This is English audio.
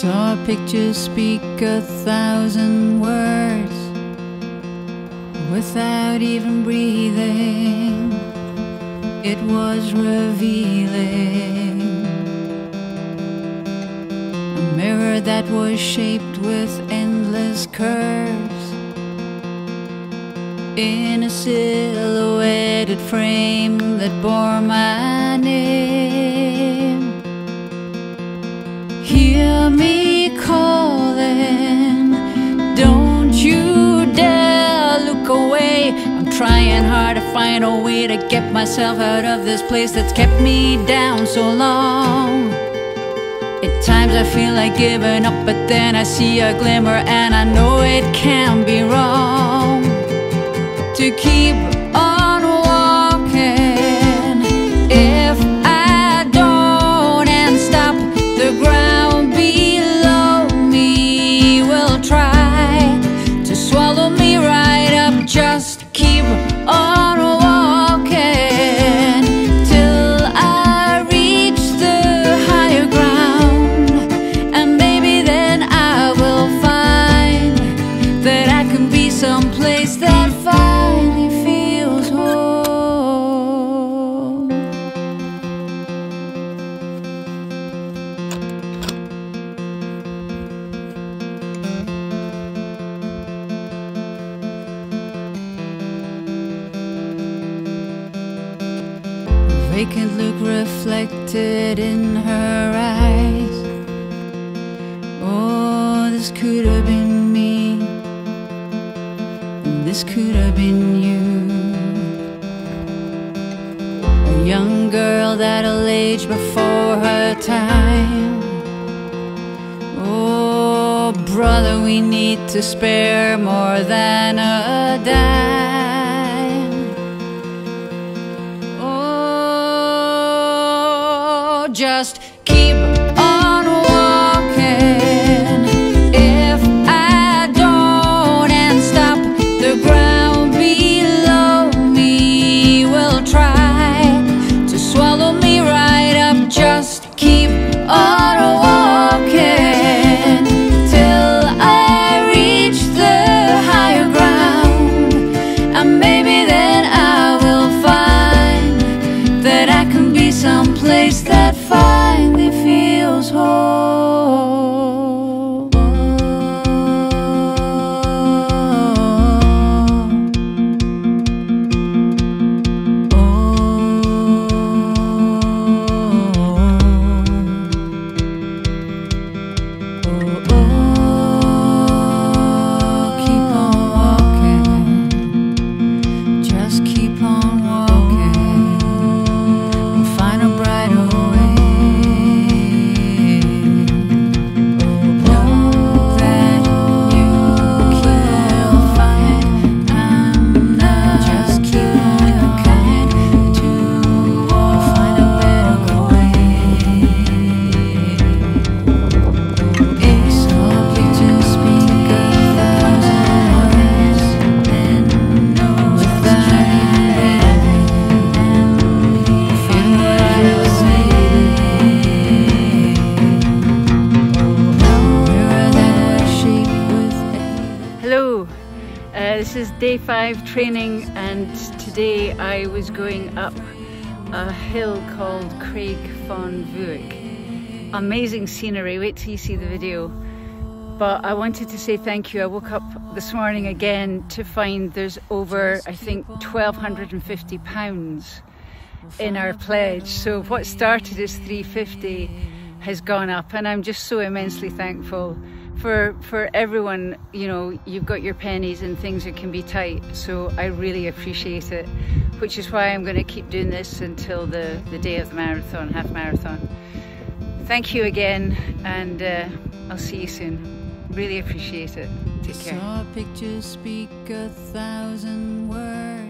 Saw pictures speak a thousand words without even breathing. It was revealing. A mirror that was shaped with endless curves in a silhouetted frame that bore my trying hard to find a way to get myself out of this place that's kept me down so long. At times I feel like giving up, but then I see a glimmer and I know it can be Vacant look reflected in her eyes. Oh, this could have been me. And this could have been you. A young girl that'll age before her time. Oh, brother, we need to spare more than a dime. Just keep on walking. If I don't and stop, the ground below me will try to swallow me right up. Just keep on walking till I reach the higher ground, and maybe then I will find that I can be someplace that day five training, and today I was going up a hill called Craig Fonvuick. Amazing scenery, wait till you see the video. But I wanted to say thank you. I woke up this morning again to find there's over, I think, 1,250 pounds in our pledge. So what started as 350 has gone up, and I'm just so immensely thankful for for everyone. You know, you've got your pennies and things that can be tight. So I really appreciate it, which is why I'm going to keep doing this until the the day of the marathon, half marathon. Thank you again, and uh, I'll see you soon. Really appreciate it. Take care. Saw pictures speak a thousand words.